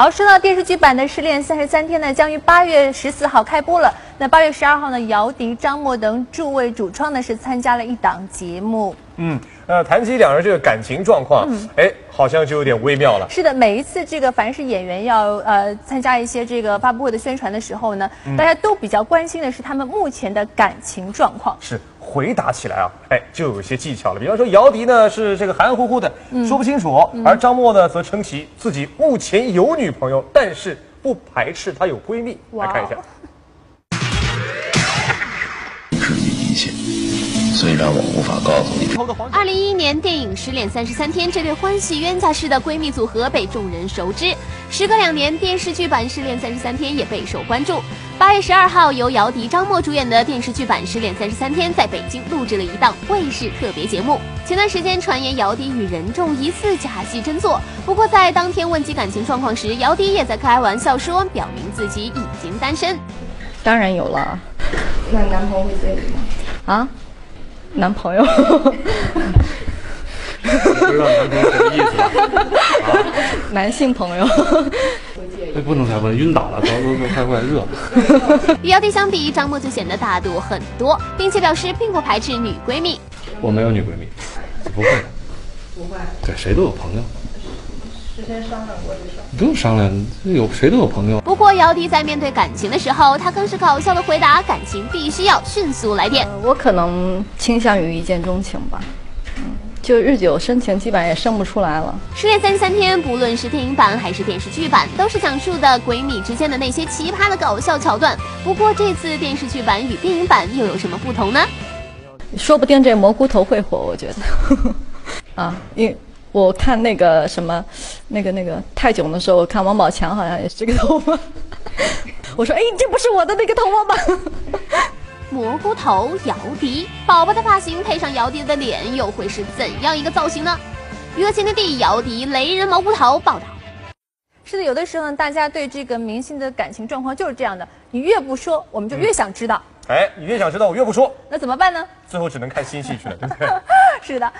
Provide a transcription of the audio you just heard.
好，说到电视剧版的《失恋三十三天》呢，将于八月十四号开播了。那八月十二号呢，姚笛、张默等诸位主创呢是参加了一档节目。嗯，呃，谈起两人这个感情状况，哎，好像就有点微妙了。是的，每一次这个凡是演员要呃参加一些这个发布会的宣传的时候呢，大家都比较关心的是他们目前的感情状况。是回答起来啊，哎，就有一些技巧了。比方说，姚笛呢是这个含含糊糊的，说不清楚；而张默呢则称其自己目前有女朋友，但是不排斥她有闺蜜。来看一下。虽然我无法告诉你。二零一一年电影《失恋三十三天》，这对欢喜冤家式的闺蜜组合被众人熟知。时隔两年，电视剧版《失恋三十三天》也备受关注。八月十二号，由姚笛、张默主演的电视剧版《失恋三十三天》在北京录制了一档卫视特别节目。前段时间传言姚笛与任重疑似假戏真做，不过在当天问及感情状况时，姚笛也在开玩笑说，表明自己已经单身。当然有了。那男朋友会追你吗？啊，男朋友。不知道男朋友什么意思啊？男性朋友。哎，不能再问，晕倒了，走走走快快热。与姚笛相比，张默就显得大度很多，并且表示并不排斥女闺蜜。我没有女闺蜜，不会的。不会。对，谁都有朋友。事先商量过这事。不用商量，有谁都有朋友。不过姚笛在面对感情的时候，她更是搞笑的回答：感情必须要迅速来电。我可能倾向于一见钟情吧。就日久生情，基本上也生不出来了。《失恋三十三天》，不论是电影版还是电视剧版，都是讲述的闺蜜之间的那些奇葩的搞笑桥段。不过这次电视剧版与电影版又有什么不同呢？说不定这蘑菇头会火，我觉得。啊，因为我看那个什么，那个那个泰囧的时候，我看王宝强好像也是这个头发。我说，哎，这不是我的那个头发吗？蘑菇头姚笛，宝宝的发型配上姚笛的脸，又会是怎样一个造型呢？娱乐新天地姚笛雷人蘑菇头报道。是的，有的时候呢，大家对这个明星的感情状况就是这样的，你越不说，我们就越想知道。哎，你越想知道，我越不说，那怎么办呢？最后只能看新戏去了，对不对？是的。